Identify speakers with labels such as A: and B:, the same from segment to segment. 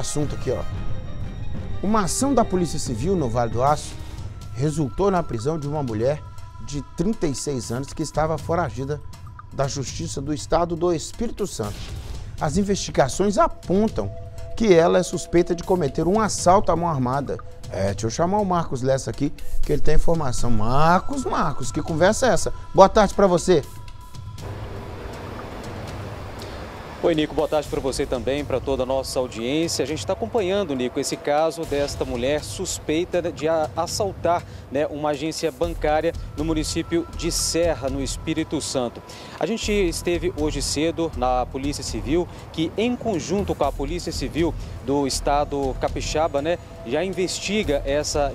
A: assunto aqui, ó. Uma ação da Polícia Civil no Vale do Aço resultou na prisão de uma mulher de 36 anos que estava foragida da Justiça do Estado do Espírito Santo. As investigações apontam que ela é suspeita de cometer um assalto à mão armada. É, deixa eu chamar o Marcos Lessa aqui, que ele tem informação. Marcos, Marcos, que conversa é essa? Boa tarde para você.
B: Oi, Nico, boa tarde para você também, para toda a nossa audiência. A gente está acompanhando, Nico, esse caso desta mulher suspeita de assaltar né, uma agência bancária no município de Serra, no Espírito Santo. A gente esteve hoje cedo na Polícia Civil, que em conjunto com a Polícia Civil do Estado Capixaba, né, já investiga essa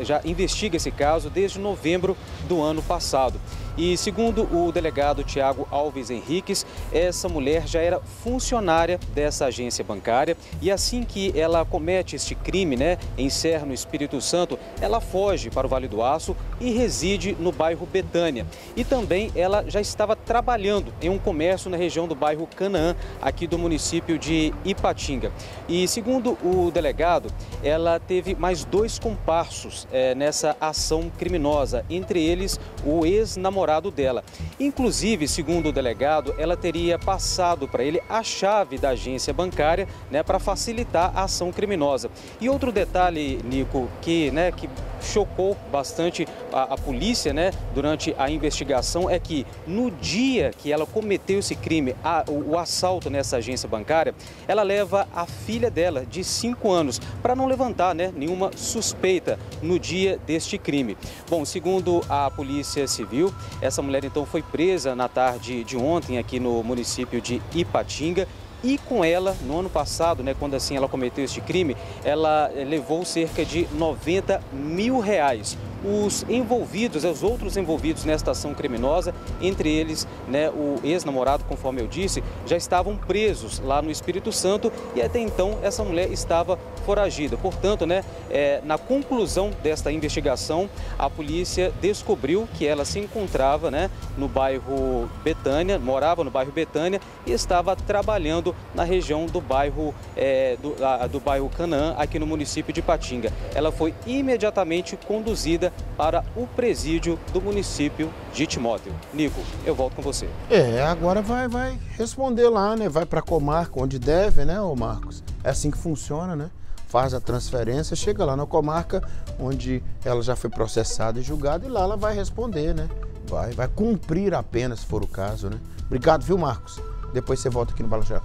B: já investiga esse caso desde novembro do ano passado. E segundo o delegado Tiago Alves Henriques, essa mulher já era funcionária dessa agência bancária e assim que ela comete este crime, né, em Serra, no Espírito Santo, ela foge para o Vale do Aço e reside no bairro Betânia. E também ela já estava trabalhando em um comércio na região do bairro Canaã, aqui do município de Ipatinga. E segundo o delegado, ela teve mais dois comparsos é, nessa ação criminosa, entre eles o ex-namorado dela. Inclusive, segundo o delegado, ela teria passado para ele a chave da agência bancária né, para facilitar a ação criminosa. E outro detalhe, Nico, que, né, que chocou bastante a, a, polícia né, durante a investigação é que no dia que ela cometeu esse crime, a, o, o, assalto nessa agência bancária, ela leva a filha dela de 5 anos para não levantar né, nenhuma suspeita no dia deste crime. Bom, segundo a Polícia Civil, essa mulher então foi presa na tarde de ontem aqui no município de Ipatinga e com ela, no ano passado, né, quando assim ela cometeu este crime, ela eh, levou cerca de 90 mil reais os envolvidos, os outros envolvidos nesta ação criminosa, entre eles né, o ex-namorado, conforme eu disse, já estavam presos lá no Espírito Santo e até então essa mulher estava foragida. Portanto, né, é, na conclusão desta investigação, a polícia descobriu que ela se encontrava né, no bairro Betânia, morava no bairro Betânia e estava trabalhando na região do bairro, é, do, a, do bairro Canaã, aqui no município de Patinga. Ela foi imediatamente conduzida para o presídio do município de Timóteo. Nico, eu volto com você.
A: É, agora vai, vai responder lá, né? Vai para a comarca onde deve, né, ô Marcos? É assim que funciona, né? Faz a transferência, chega lá na comarca onde ela já foi processada e julgada e lá ela vai responder, né? Vai, vai cumprir a pena se for o caso, né? Obrigado, viu, Marcos? Depois você volta aqui no Bala Geral.